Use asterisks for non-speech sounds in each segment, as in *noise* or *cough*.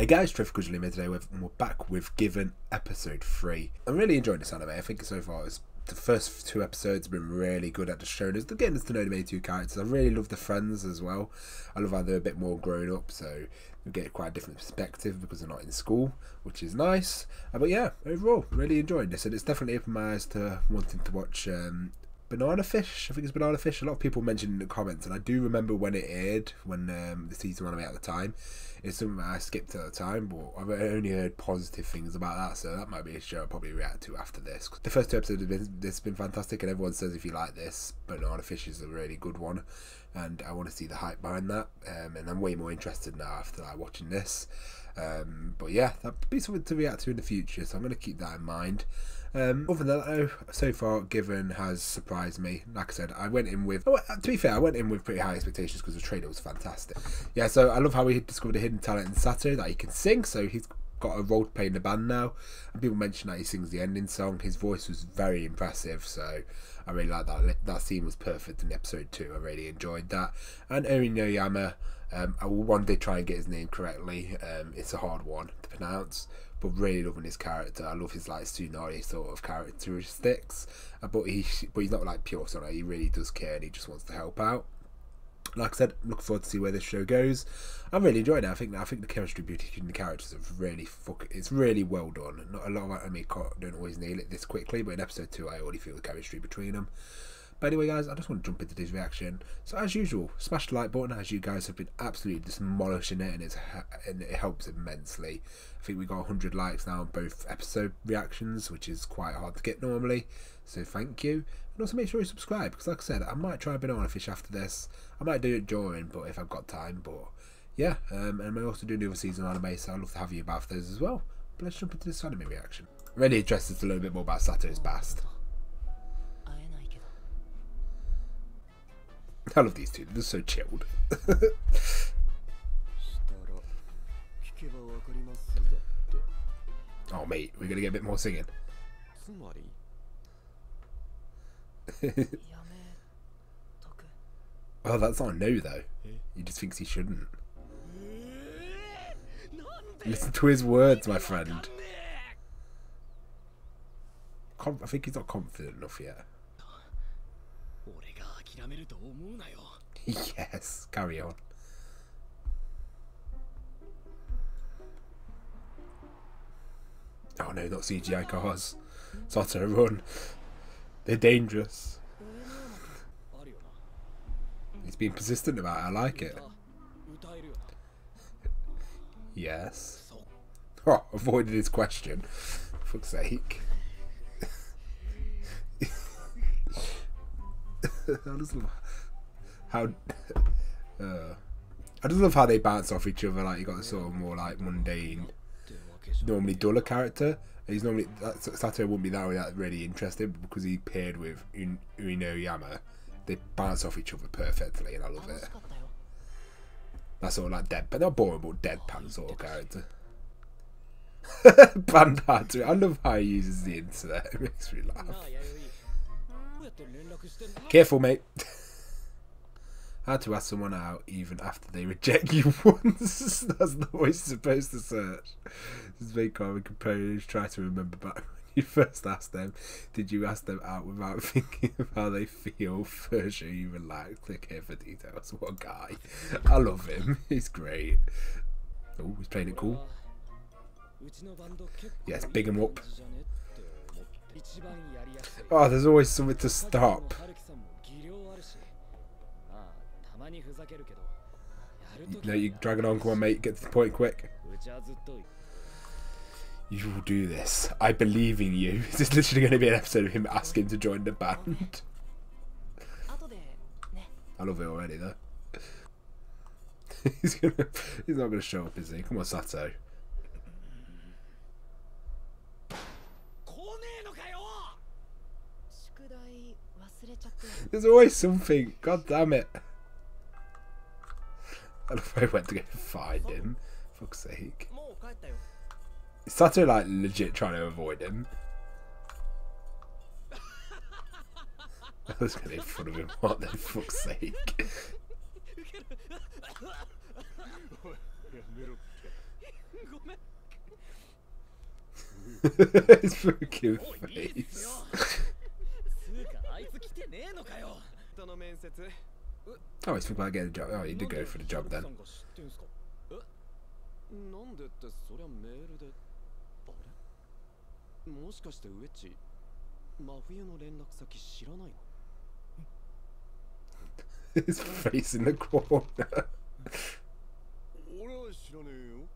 Hey guys, Trevor Limit today with, and we're back with Given episode 3. I'm really enjoying this anime. I think so far it's, the first two episodes have been really good at just showing us, getting us to know the main two characters. I really love the friends as well. I love how they're a bit more grown up, so we get quite a different perspective because they're not in school, which is nice. Uh, but yeah, overall, really enjoying this, and it's definitely opened my eyes to wanting to watch um, Banana Fish. I think it's Banana Fish. A lot of people mentioned in the comments, and I do remember when it aired, when um, the season ran out at the time. It's something I skipped at the time, but I've only heard positive things about that, so that might be a show I'll probably react to after this. The first two episodes have been, has been fantastic, and everyone says if you like this, Banana Fish is a really good one, and I want to see the hype behind that, um, and I'm way more interested now after like, watching this. Um, but yeah, that'll be something to react to in the future, so I'm going to keep that in mind. Um, other than that, though, so far, Given has surprised me. Like I said, I went in with, oh, to be fair, I went in with pretty high expectations because the trailer was fantastic. Yeah, so I love how we discovered a hidden talent in Sato that he can sing. So he's got a role to play in the band now, and people mention that he sings the ending song. His voice was very impressive, so I really like that. That scene was perfect in episode two. I really enjoyed that. And Erinoyama, um, I will one day try and get his name correctly. Um, it's a hard one to pronounce but really loving his character. I love his like tsundere sort of characteristics, uh, but he but he's not like pure Sonic. He really does care and he just wants to help out. Like I said, looking forward to see where this show goes. I'm really enjoying it. I think I think the chemistry between the characters is really fuck. It's really well done. Not a lot of I mean, don't always nail it this quickly, but in episode two, I already feel the chemistry between them. But anyway, guys, I just want to jump into this reaction. So as usual, smash the like button as you guys have been absolutely demolishing it, and it's and it helps immensely. I think we got 100 likes now on both episode reactions, which is quite hard to get normally. So thank you, and also make sure you subscribe because, like I said, I might try a banana fish after this. I might do it during, but if I've got time. But yeah, um, and I may also do the other season anime, so I'd love to have you about those as well. But let's jump into this anime reaction. To learn a little bit more about Sato's past. I love these two. They're so chilled. *laughs* oh, mate, we're gonna get a bit more singing. *laughs* oh, that's not a no, though. He just thinks he shouldn't. Listen to his words, my friend. I think he's not confident enough yet. Yes, carry on. Oh no, not CGI cars. Sato, run. They're dangerous. He's being persistent about it, I like it. Yes. *laughs* Oh, avoided his question. For fuck's sake. *laughs* I just love how. Uh, I just love how they bounce off each other. Like you got the sort of more like mundane, normally duller character. He's normally Sato wouldn't be that really, that really interested because he paired with Un- Yama. They bounce off each other perfectly, and I love it. That's of like dead, but not boring, but deadpan sort of character. *laughs* Bandai, I love how he uses the internet. *laughs* It makes me laugh. Careful, mate. *laughs* How to ask someone out even after they reject you *laughs* once. That's not what you're supposed to search. This is very common composed. Try to remember back *laughs* when you first asked them. Did you ask them out without thinking of how they feel? First, you even like click here for details. What a guy. I love him. He's great. Oh, he's playing it cool. Yes, big him up. Oh, there's always something to stop. No, you drag it on. Come on, mate. Get to the point quick. You will do this. I believe in you. *laughs* This is literally going to be an episode of him asking to join the band. I love it already, though. *laughs* he's gonna. He's not going to show up, is he? Come on, Sato. There's always something. God damn it. I love where I went to go find him. Fuck's sake. Sato like legit trying to avoid him? I was getting in front of him. What the fuck's sake? *laughs* His fucking face. Oh, he's about getting a job. Oh, he did go for the job then. なんでってそりゃメールで。あれ？もしかしてウェッジ真冬の連絡先知らないの？*laughs* His face in the corner. 俺は知らねえよ。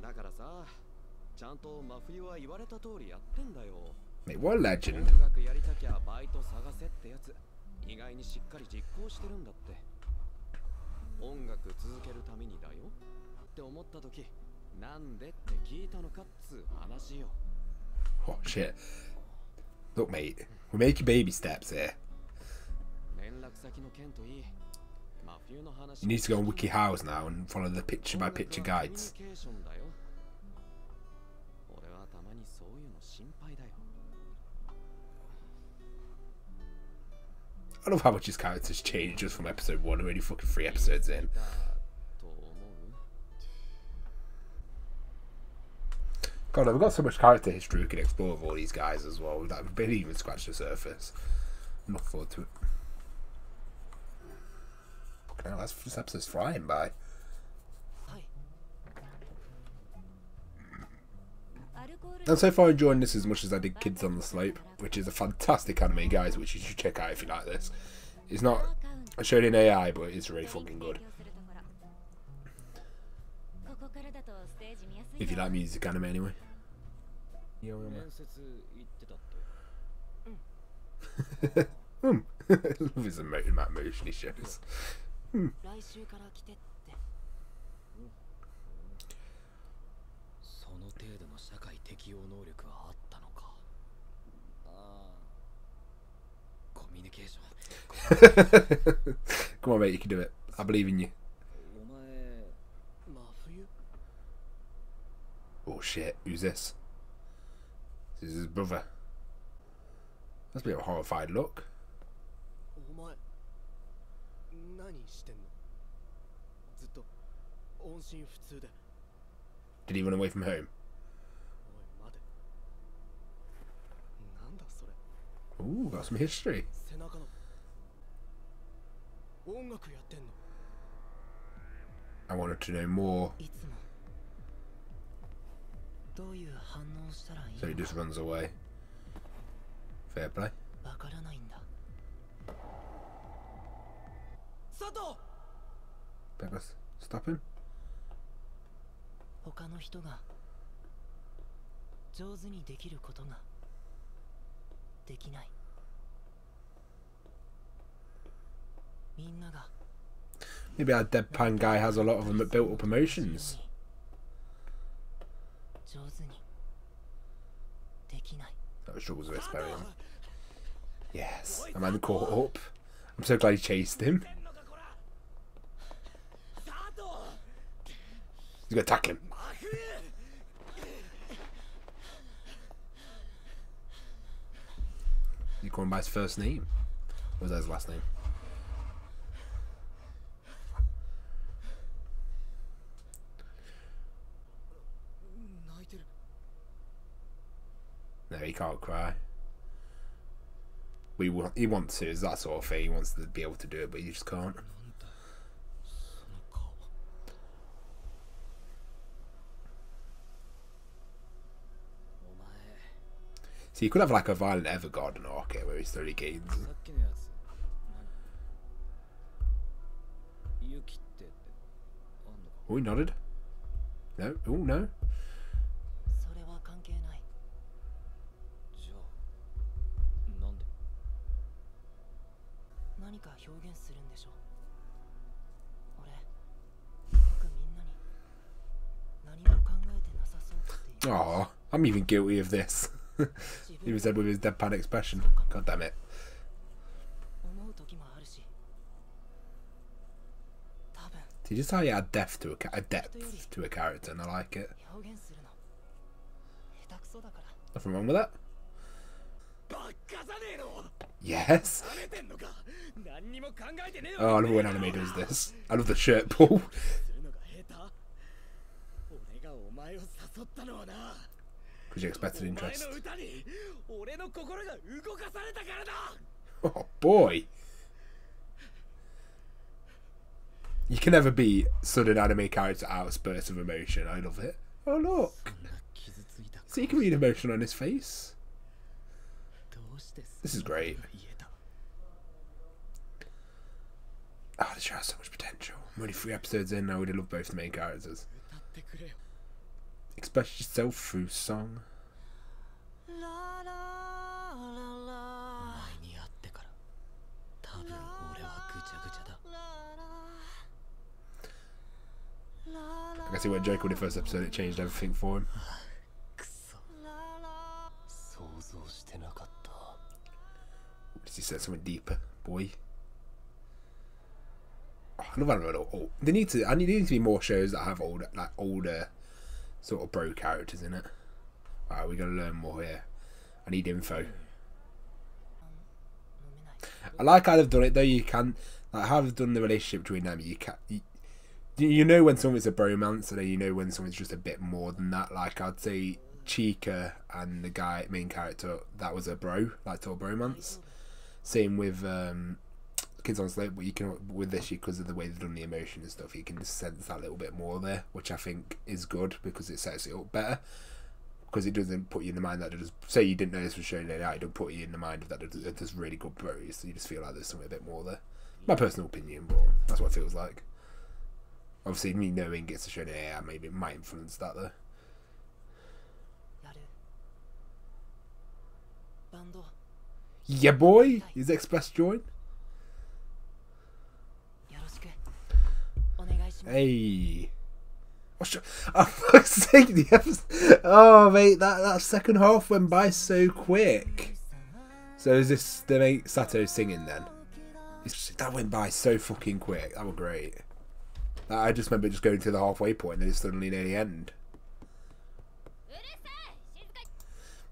だからさちゃんと真冬は言われた通りやってんだよ Mate, what a legend. 音楽やりたきゃバイト探せってやつ意外にしっかり実行してるんだって音楽続けるためにだよって思った時なんでって聞いたのかっつう話よ Oh, shit. Look, mate, we're making baby steps here. 連絡先の件といい真冬の話 You need to go on WikiHows now and follow the picture by 音楽 picture は guides. I love how much his character's changed just from episode one. We're only fucking three episodes in. God, we've got so much character history we can explore with all these guys as well. We've, we barely even scratched the surface. I'm looking forward to it. Fucking hell, that's, this episode's flying by. And so far, enjoying this as much as I did Kids on the Slope, which is a fantastic anime, guys, which you should check out if you like this. It's not shounen ai, but it's really fucking good. If you like music anime, anyway. *laughs* Hmm. *laughs* Love his emotion, that he hmm. shows. 適応能力はあったのかああコミュニケーション Come *laughs* on, mate, you can do it. I believe in you. お前真冬 Oh shit, who's this? This is his brother. That's a bit of a horrified look. お前何してんのずっと音信不通で Did he run away from home? Ooh, got some history. 背中の音楽やってんの I wanted to know more, いつもどういう反応したらいい so he の just runs away. Fair play. かわからないんだ佐藤 Douglas, stop him. 他の人が上手にできることが できないみんなが Maybe our deadpan guy has a lot of em- built up emotions. 上手にできない That was struggles with spelling. Yes, a man caught up. I'm so glad he chased him. He's gonna attack him. Corn by his first name. Or was that his last name? No, he can't cry. We want, he wants to, is that sort of thing. He wants to be able to do it, but he just can't. So you could have like a Violet Evergarden arc here where he's 30 games. Oh, he nodded. No. Oh, no. Oh, I'm even guilty of this he was there with his deadpan expression. God damn it. Did you just how you add depth to a, a depth to a character, and I like it. Nothing wrong with that. Yes. Oh, I love when anime does this. I love the shirt pull. *laughs* *laughs* because you expected interest. Oh, oh boy! You can never be sudden anime character outbursts of emotion. I love it. Oh look! So you can read emotion on his face. This is great. Oh, this show has so much potential. I'm only three episodes in, I would have loved both the main characters express yourself through song. I guess he went Jericho in the first episode, it changed everything for him. Does he said something deeper, boy? Oh, I love anime. Oh, they need to. I need, there need to be more shows that have older, like older sort of bro characters in it. Alright, we gotta learn more here. I need info. I like how they've done it though. You can like how they've done the relationship between them. You can you, you know when someone's a bromance, and then you know when someone's just a bit more than that. Like I'd say Chica and the guy main character that was a bro, like total bromance. Same with um, Kids on Slope, but you can with this because of the way they've done the emotion and stuff, you can just sense that little bit more there, which I think is good because it sets it up better. Because it doesn't put you in the mind that it does. Say you didn't know this was shown out, it don't put you in the mind of that it does- it does really good bros. So you just feel like there's something a bit more there. My personal opinion, but that's what it feels like. Obviously, me knowing it's a show AI, maybe it might influence that though. やるバンド Yeah, boy, is Express join? Hey. Fuck's *laughs* sake, the episode. Oh, mate, that, that second half went by so quick. So is this the mate Sato singing then? That went by so fucking quick. That was great. I just remember just going to the halfway point and then it's suddenly near the end.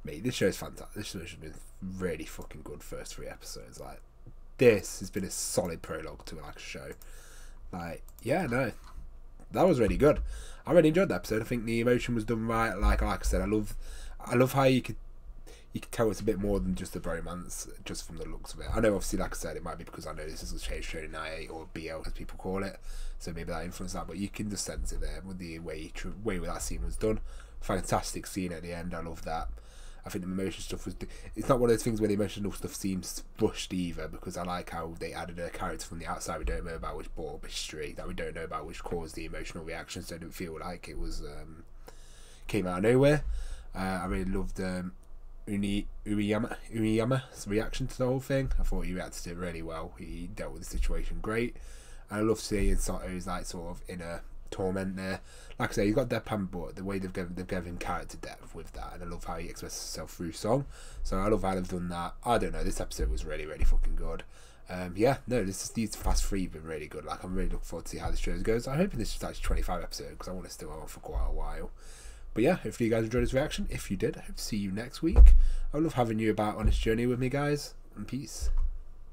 Mate, this show's fantastic. This show's been really fucking good first three episodes. Like, this has been a solid prologue to like a show. Like, yeah, no, that was really good. I really enjoyed that episode. I think the emotion was done right. Like, like I said, I love, I love how you could, you could tell it's a bit more than just a bromance, just from the looks of it. I know, obviously, like I said, it might be because I know this is a shade shounen ai or BL as people call it, so maybe that influenced that. But you can just sense it there with the way way that scene was done. Fantastic scene at the end. I love that. I think the emotional stuff was. It's not one of those things where the emotional stuff seems rushed either, because I like how they added a character from the outside we don't know about, which brought up history that we don't know about, which caused the emotional reaction. So I didn't feel like it was um, came out of nowhere. Uh, I really loved um, Uni Uriyama Uriyama's reaction to the whole thing. I thought he reacted to it really well. He dealt with the situation great. And I love seeing Sato's like sort of inner torment there. Like I say, he's got deadpan, but the way they've given they've given character depth with that, and I love how he expresses himself through song. So I love how they've done that. I don't know. This episode was really really fucking good. Um, yeah, no, this is these fast three have been really good. Like I'm really looking forward to see how this show goes. I'm hoping this is actually 25 episodes because I want to still on for quite a while. But yeah, hopefully you guys enjoyed this reaction. If you did, I hope to see you next week. I love having you about on this journey with me, guys. And peace.